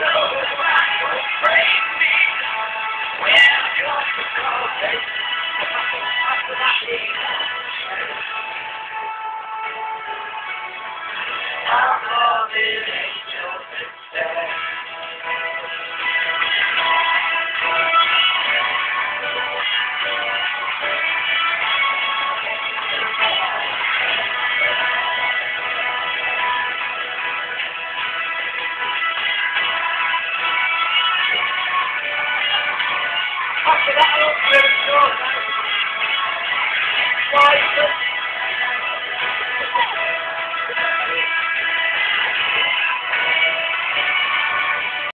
don't really más que